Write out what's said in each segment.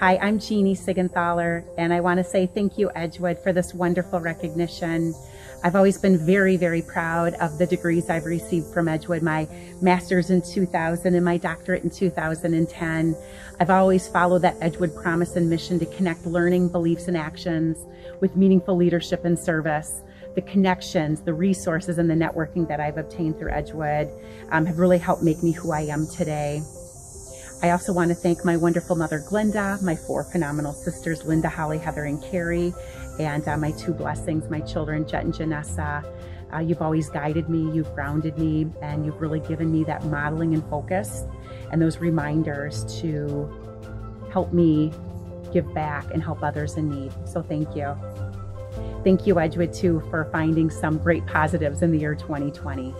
Hi, I'm Jeannie Sigenthaler, and I want to say thank you, Edgewood, for this wonderful recognition. I've always been very, very proud of the degrees I've received from Edgewood, my master's in 2000 and my doctorate in 2010. I've always followed that Edgewood promise and mission to connect learning, beliefs, and actions with meaningful leadership and service. The connections, the resources, and the networking that I've obtained through Edgewood um, have really helped make me who I am today. I also want to thank my wonderful mother, Glenda, my four phenomenal sisters, Linda, Holly, Heather, and Carrie, and uh, my two blessings, my children, Jet and Janessa. Uh, you've always guided me, you've grounded me, and you've really given me that modeling and focus and those reminders to help me give back and help others in need. So thank you. Thank you, Edgewood, too, for finding some great positives in the year 2020.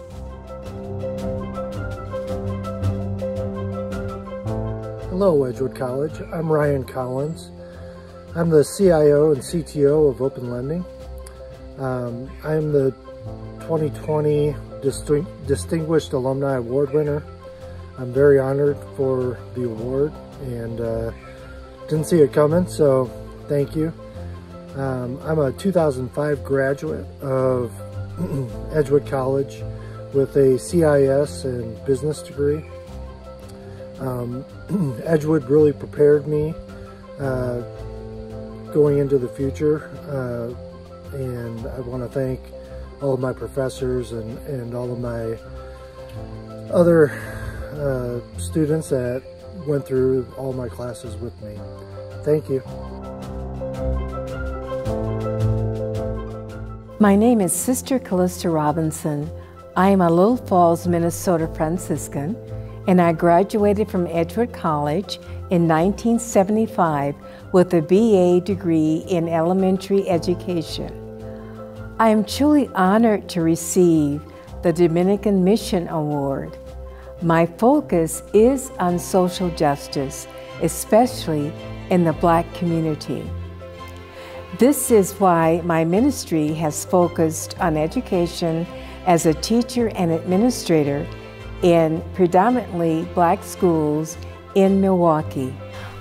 Hello, Edgewood College. I'm Ryan Collins. I'm the CIO and CTO of Open Lending. Um, I'm the 2020 Distinguished Alumni Award winner. I'm very honored for the award and uh, didn't see it coming, so thank you. Um, I'm a 2005 graduate of Edgewood College with a CIS and business degree. Um, Edgewood really prepared me uh, going into the future uh, and I want to thank all of my professors and, and all of my other uh, students that went through all my classes with me. Thank you. My name is Sister Callista Robinson. I am a Little Falls, Minnesota Franciscan and I graduated from Edgewood College in 1975 with a BA degree in elementary education. I am truly honored to receive the Dominican Mission Award. My focus is on social justice, especially in the Black community. This is why my ministry has focused on education as a teacher and administrator in predominantly black schools in Milwaukee.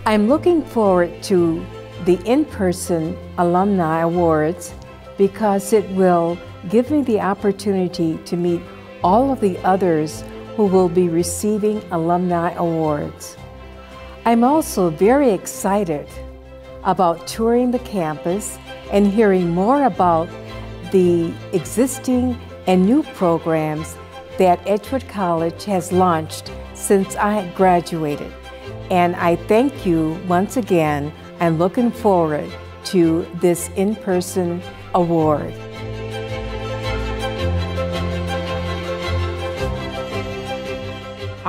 I'm looking forward to the in-person Alumni Awards because it will give me the opportunity to meet all of the others who will be receiving Alumni Awards. I'm also very excited about touring the campus and hearing more about the existing and new programs that Edgewood College has launched since I graduated. And I thank you once again. I'm looking forward to this in-person award.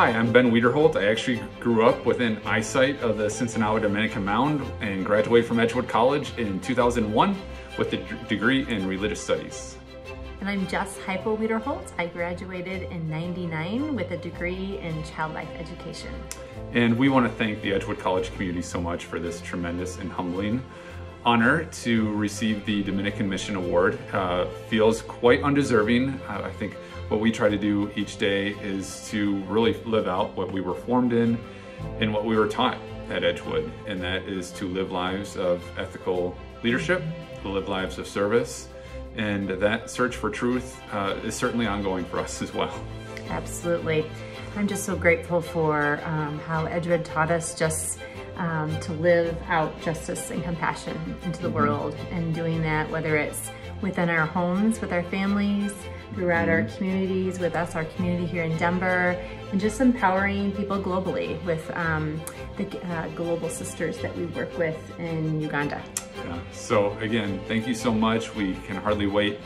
Hi, I'm Ben Wiederholt. I actually grew up within eyesight of the Sinsinawa Dominican Mound and graduated from Edgewood College in 2001 with a degree in religious studies. And I'm Jess Hypo Wiederholt. I graduated in 99 with a degree in child life education. And we want to thank the Edgewood College community so much for this tremendous and humbling honor to receive the Dominican Mission Award. Uh, feels quite undeserving. Uh, I think what we try to do each day is to really live out what we were formed in and what we were taught at Edgewood, and that is to live lives of ethical leadership, to live lives of service, and that search for truth uh, is certainly ongoing for us as well. Absolutely. I'm just so grateful for um, how Edgewood taught us just um, to live out justice and compassion into the mm -hmm. world and doing that whether it's within our homes with our families, throughout our mm-hmm. communities with us, our community here in Denver, and just empowering people globally with um, the uh, global sisters that we work with in Uganda. Yeah. So again, thank you so much. We can hardly wait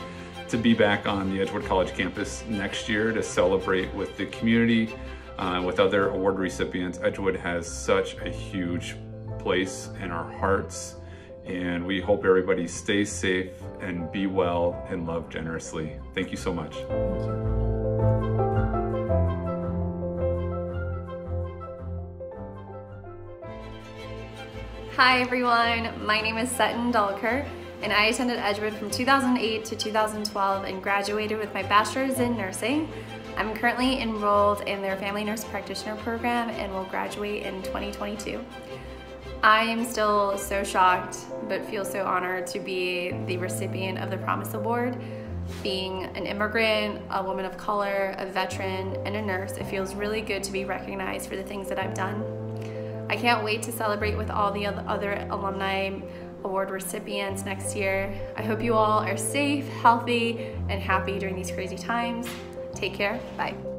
to be back on the Edgewood College campus next year to celebrate with the community, uh, with other award recipients. Edgewood has such a huge place in our hearts and we hope everybody stays safe and be well and love generously. Thank you so much. Hi everyone, my name is Sutton Dulker and I attended Edgewood from 2008 to 2012 and graduated with my bachelor's in nursing. I'm currently enrolled in their Family Nurse Practitioner program and will graduate in 2022. I am still so shocked, but feel so honored to be the recipient of the Promise Award. Being an immigrant, a woman of color, a veteran, and a nurse, it feels really good to be recognized for the things that I've done. I can't wait to celebrate with all the other alumni award recipients next year. I hope you all are safe, healthy, and happy during these crazy times. Take care. Bye.